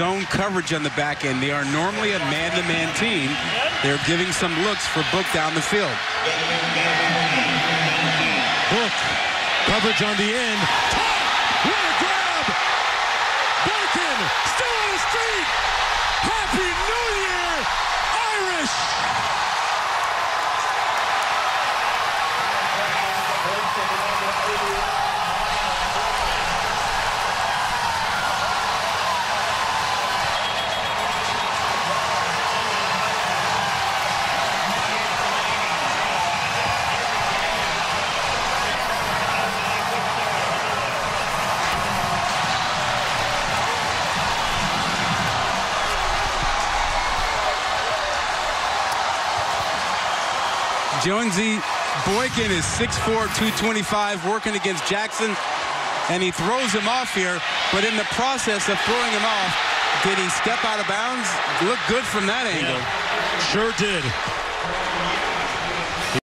zone coverage on the back end. They are normally a man-to-man -man team. They're giving some looks for Book down the field. Book, coverage on the end. What a grab! Still on! Happy New Year, Irish! Jonesy Boykin is 6'4", 225, working against Jackson, and he throws him off here. But in the process of throwing him off, did he step out of bounds? Looked good from that angle. Yeah, sure did.